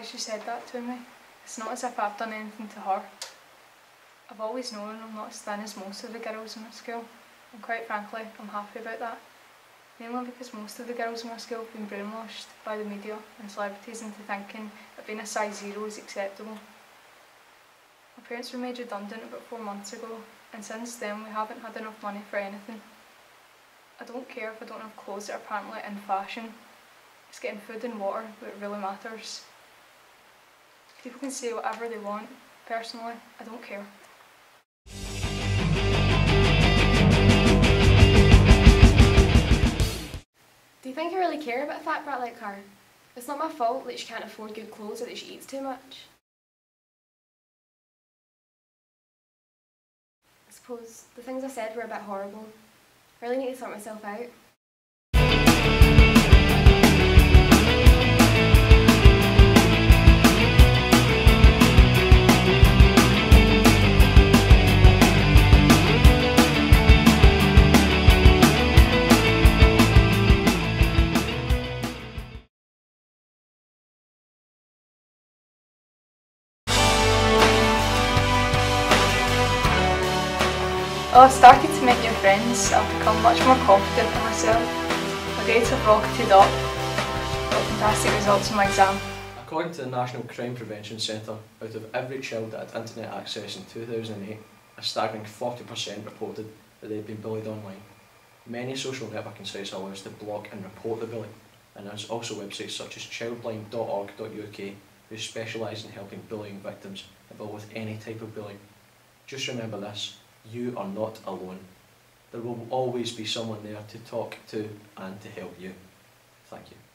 glad she said that to me. It's not as if I've done anything to her. I've always known I'm not as thin as most of the girls in my school, and quite frankly, I'm happy about that. Mainly because most of the girls in my school have been brainwashed by the media and celebrities into thinking that being a size zero is acceptable. My parents were made redundant about four months ago, and since then we haven't had enough money for anything. I don't care if I don't have clothes that are apparently in fashion. It's getting food and water that really matters. People can say whatever they want. Personally, I don't care. Do you think I really care about a fat brat like her? It's not my fault that she can't afford good clothes or that she eats too much. I suppose the things I said were a bit horrible. I really need to sort myself out. Oh, well, I've started to make new friends. I've become much more confident in myself. My grades have rocketed up. Got fantastic results in my exam. According to the National Crime Prevention Centre, out of every child that had internet access in 2008, a staggering 40% reported that they'd been bullied online. Many social networking sites allow us to block and report the bullying, and there's also websites such as childline.org.uk who specialise in helping bullying victims involved with any type of bullying. Just remember this, you are not alone. There will always be someone there to talk to and to help you. Thank you.